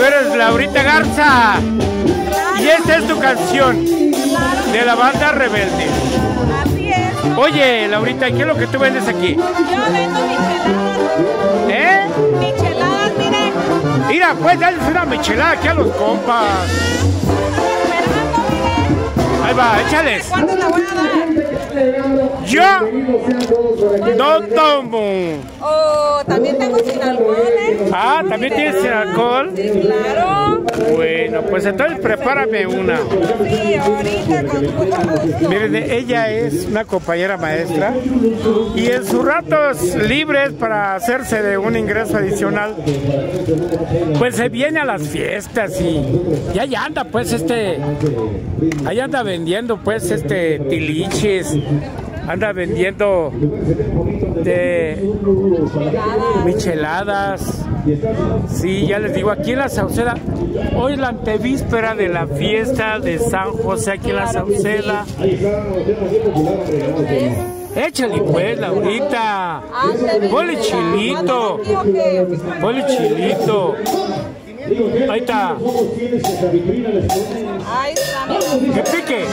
Tú eres Laurita Garza. Y esta es tu canción de la banda Rebelde. Así es. Oye, Laurita, ¿qué es lo que tú vendes aquí? Yo vendo micheladas. ¿Eh? Micheladas, mire. Mira, pues dale una michelada aquí a los compas. Va, échales. ¿Cuánto la voy a dar? Yo no tomo. Oh, también tengo sin alcohol, ¿eh? Ah, ¿también tienes sin alcohol? Claro. Bueno, pues entonces prepárame una. Sí, ahorita con gusto. Miren, ella es una compañera maestra y en sus ratos libres para hacerse de un ingreso adicional, pues se viene a las fiestas y, y ahí anda pues este, ahí anda vendiendo pues este tiliches, anda vendiendo de micheladas. Sí, ya les digo, aquí en la Sauceda, hoy es la antevíspera de la fiesta de San José aquí en la Sauceda. Échale pues, Laurita. Ponle chilito. Ponle chilito. Ahí está. Ahí está. Que pique.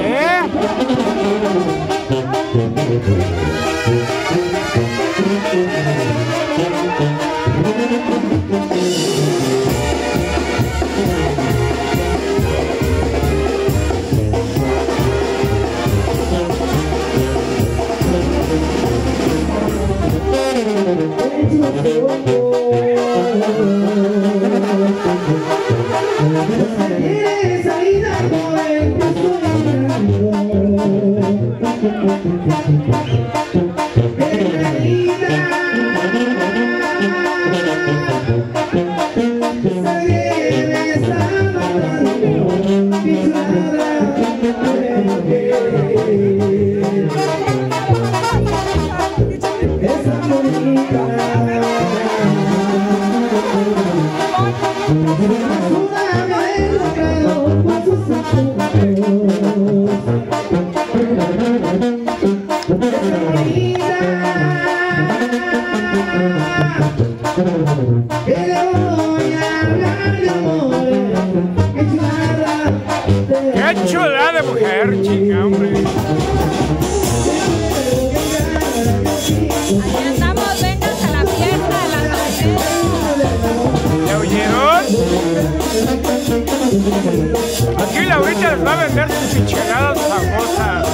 ¿Eh? Hey. ¡Qué chulada de mujer, chica, hombre! Ahí andamos, vengan a la fiesta de la Sauceda. ¿Ya oyeron? Aquí Laurita les va a vender sus micheladas famosas.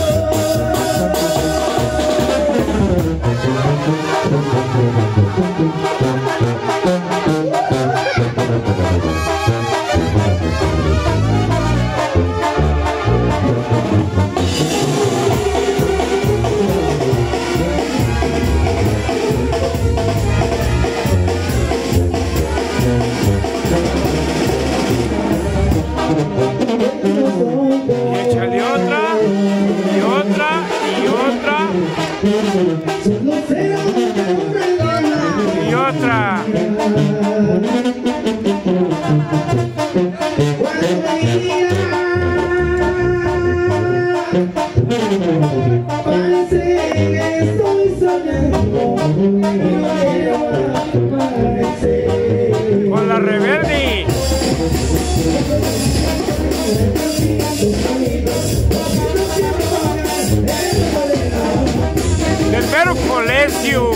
Colegio.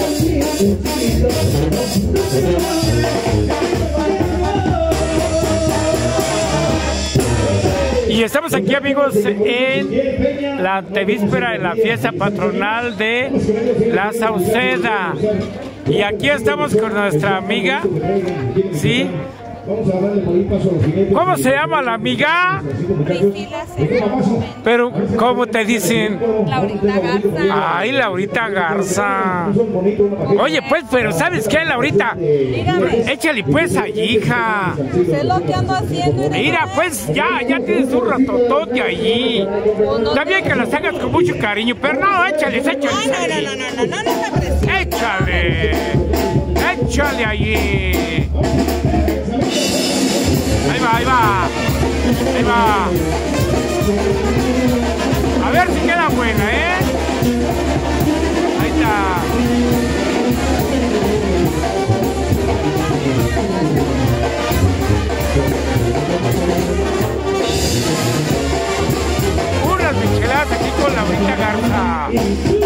Y estamos aquí amigos en la antevíspera de la fiesta patronal de La Sauceda. Y aquí estamos con nuestra amiga, ¿sí? ¿Cómo se llama la amiga? Priscila. Pero, ¿cómo te dicen? Laurita Garza. Ay, Laurita Garza. Oye, pues, pero ¿sabes qué, Laurita? Dígame, Échale pues allí, hija. sé lo que ando haciendo. y no Mira, pues ya, ya tienes un ratotote allí. También que las hagas con mucho cariño, pero no, échales, Ay, échales. no, no, no, no, no, no, no presiones. Échale, échale allí ahí va. Ahí va. A ver si queda buena, ¿eh? Ahí está. Unas micheladas aquí con la brita garza.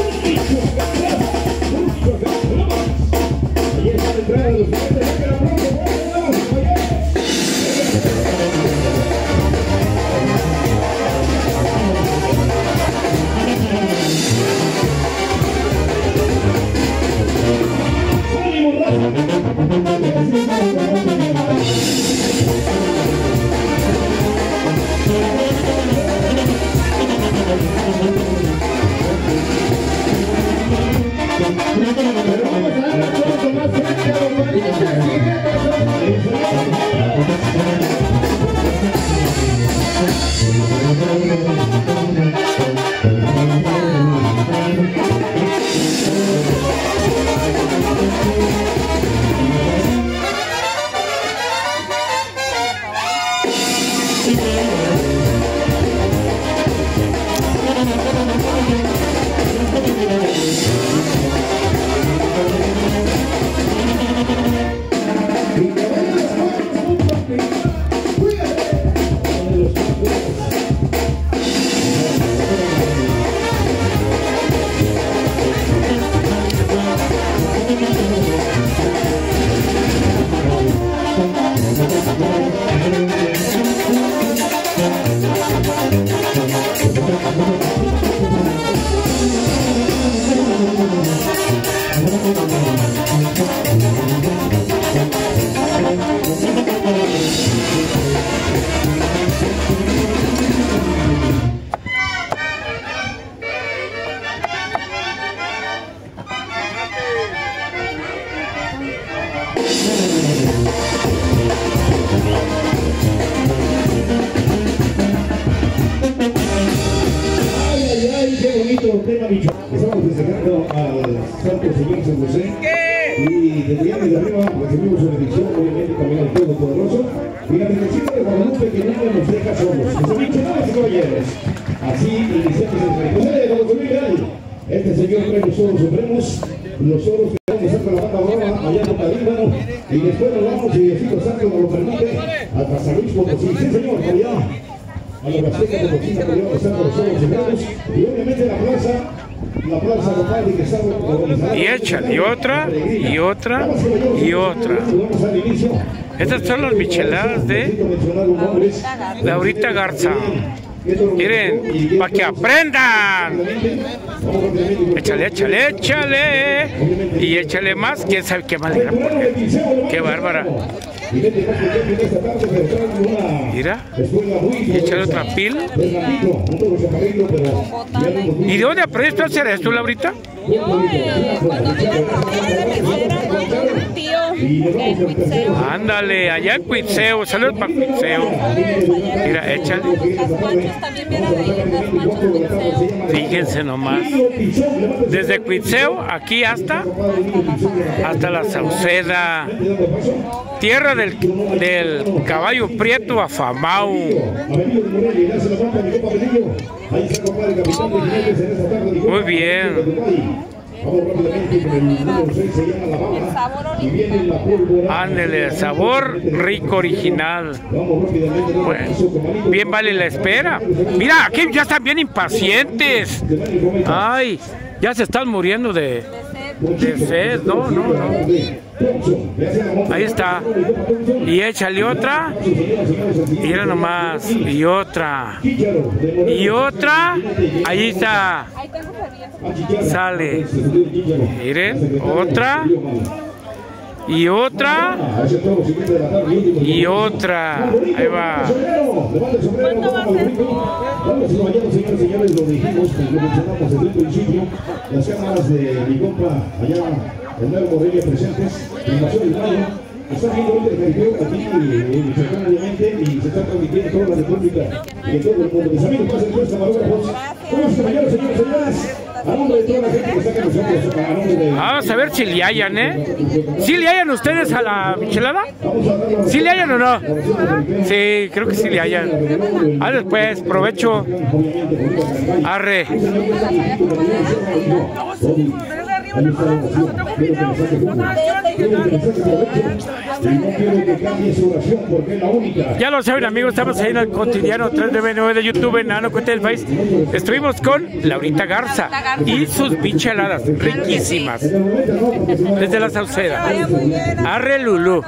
De. Este señor trae los oros supremos, los oros que vamos a hacer con la banda brava allá en Talíbano. Y después nos vamos, si Diosito Santo nos lo permite, hasta San Luis Potosí. Sí, señor, allá a la Huasteca de que lleva están los solos sembrados y obviamente la plaza, la plaza local que está organizada. Y échale, y otra, y otra, y otra. Estas son las micheladas de. Laurita Garza. Miren, para que aprendan. Échale, échale, échale. Y échale más, quién sabe qué más. Qué bárbara. Mira. échale otra pil. ¿Y de dónde aprendiste a hacer esto, Laurita? Yo, eh, cuando Ándale, allá en Cuitseo. Saludos para Cuitseo. Mira, échale. Fíjense nomás. Desde Cuitseo, aquí hasta, hasta la Sauceda. Tierra del, del caballo prieto afamao. Muy bien. De Dubái. Vamos rápidamente con el número 6, se llama La Bala. sabor Y viene la pólvora. Ándele, sabor rico, original. Bien vale la espera. Mira, aquí ya están bien impacientes. Ay, ya se están muriendo de, de sed. No, no, no. Ahí está. Y échale otra. Mira nomás. Y otra. Y otra. Ahí está. Sale. Miren, otra. Y otra. Y otra. Ahí va. ¿Cuánto va a ser? Vamos, caballeros, señores, señores, lo dijimos, pues lo mencionamos desde el principio, las cámaras de mi compa allá en Nuevo Morelia presentes, en la ciudad de Mayo, están viendo el caricero aquí en Michoacán, obviamente, y se está transmitiendo en toda la República y en todo el mundo. Mis amigos, pasen caballeros, señores, señores, a nombre de toda la gente que está con nosotros, a nombre de... Vamos a ver si le hallan, ¿eh? ¿Sí le hallan ustedes a la michelada? ¿Sí le hallan o no? Sí, creo que sí le hallan. Ah, después, provecho. Arre. Ahí está la oración. Quiero que le saque jugo. Quiero que le saque provecho. Y no quiero que cambie su oración porque es la única. Ya lo saben amigos, estamos ahí en el cotidiano 399 de YouTube en Nano Cuenta del País. Estuvimos con Laurita Garza y sus bicheladas riquísimas desde la Sauceda. Arre Lulú.